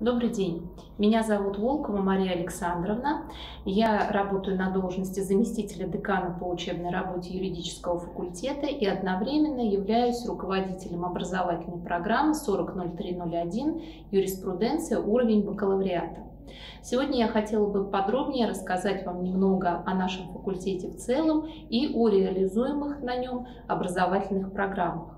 Добрый день. Меня зовут Волкова Мария Александровна. Я работаю на должности заместителя декана по учебной работе юридического факультета и одновременно являюсь руководителем образовательной программы 400301 «Юриспруденция. Уровень бакалавриата». Сегодня я хотела бы подробнее рассказать вам немного о нашем факультете в целом и о реализуемых на нем образовательных программах.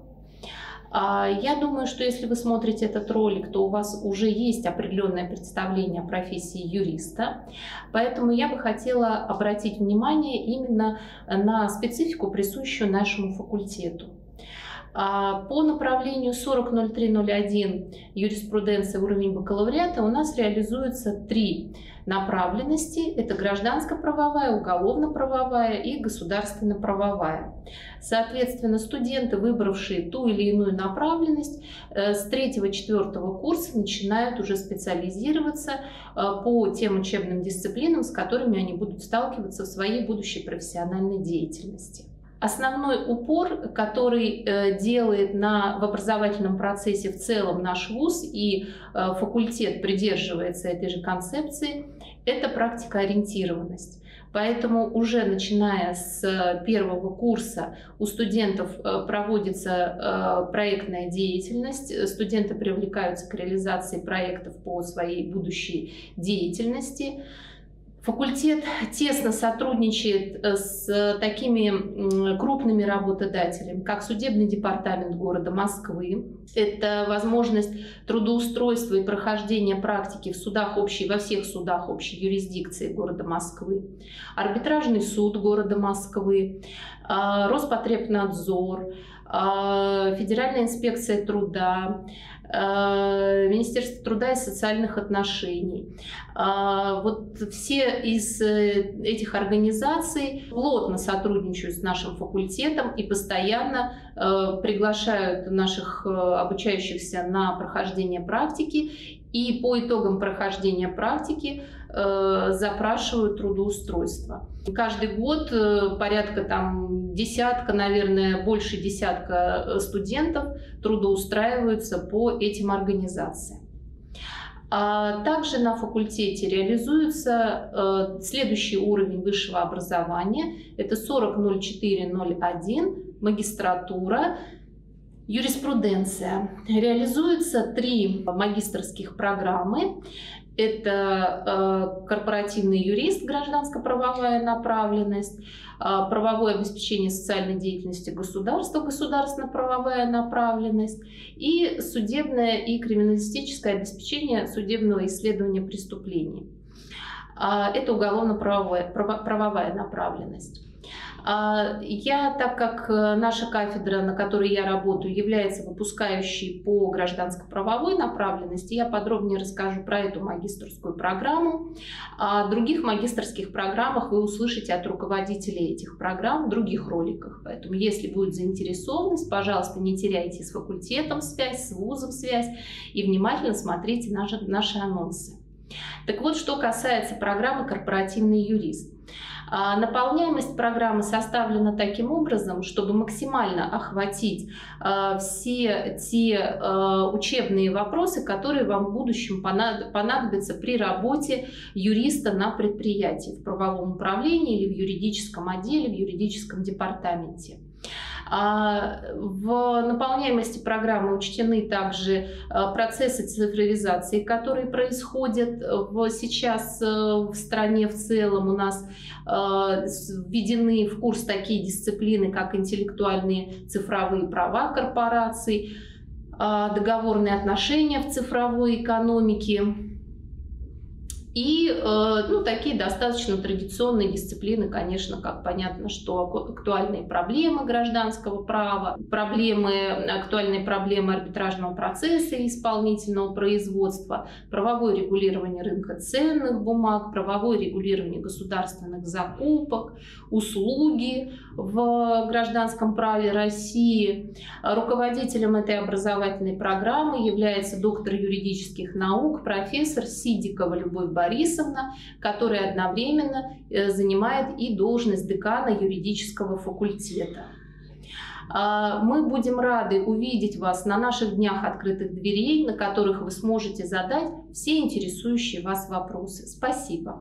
А, я думаю, что если вы смотрите этот ролик, то у вас уже есть определенное представление о профессии юриста. Поэтому я бы хотела обратить внимание именно на специфику, присущую нашему факультету. А, по направлению 400301 юриспруденция уровень бакалавриата у нас реализуется три направленности. Это гражданско-правовая, уголовно-правовая и государственно-правовая. Соответственно, студенты, выбравшие ту или иную направленность, э, с третьего-четвертого курса начинают уже специализироваться э, по тем учебным дисциплинам, с которыми они будут сталкиваться в своей будущей профессиональной деятельности. Основной упор, который э, делает на, в образовательном процессе в целом наш ВУЗ и э, факультет придерживается этой же концепции, это практикоориентированность. Поэтому уже начиная с первого курса у студентов э, проводится проектная деятельность, студенты привлекаются к реализации проектов по своей будущей деятельности. Факультет тесно сотрудничает э, с такими крупными работодателями, как судебный департамент города Москвы. Это возможность трудоустройства и прохождения практики в судах общей, во всех судах общей юрисдикции города Москвы, арбитражный суд города Москвы, а, Роспотребнадзор, а, Федеральная инспекция труда, Министерство труда и социальных отношений. А, вот все из э, этих организаций плотно сотрудничают с нашим факультетом и постоянно э, приглашают наших э, обучающихся на прохождение практики и по итогам прохождения практики э, запрашивают трудоустройство. Каждый год э, порядка там десятка, наверное, больше десятка э, студентов трудоустраиваются по этим организациям. А также на факультете реализуется э, следующий уровень высшего образования. Это 400401, магистратура, Юриспруденция. Реализуется три магистрских программы. Это э, корпоративный юрист, гражданско-правовая направленность, э, правовое обеспечение социальной деятельности государства, государственно-правовая направленность и судебное и криминалистическое обеспечение судебного исследования преступлений. Э, это уголовно-правовая правовая направленность. А, я, так как э, наша кафедра, на которой я работаю, является выпускающей по гражданско-правовой направленности, я подробнее расскажу про эту магистрскую программу. О других магистрских программах вы услышите от руководителей этих программ в других роликах. Поэтому, если будет заинтересованность, пожалуйста, не теряйте с факультетом связь, с вузом связь и внимательно смотрите наши, наши анонсы. Так вот, что касается программы «Корпоративный юрист». А, наполняемость программы составлена таким образом, чтобы максимально охватить а, все те а, учебные вопросы, которые вам в будущем понадобятся при работе юриста на предприятии, в правовом управлении или в юридическом отделе, в юридическом департаменте. А, в наполняемости программы учтены также а, процессы цифровизации, которые происходят сейчас э, в стране в целом. У нас а, введены в курс такие дисциплины, как интеллектуальные цифровые права корпораций, договорные отношения в цифровой экономике, и э, ну, такие достаточно традиционные дисциплины, конечно, как понятно, что актуальные проблемы гражданского права, проблемы, актуальные проблемы арбитражного процесса и исполнительного производства, правовое регулирование рынка ценных бумаг, правовое регулирование государственных закупок, услуги в гражданском праве России. Руководителем этой образовательной программы является доктор юридических наук, профессор Сидикова Любовь Борисовна, которая одновременно э, занимает и должность декана юридического факультета. А, мы будем рады увидеть вас на наших днях открытых дверей, на которых вы сможете задать все интересующие вас вопросы. Спасибо.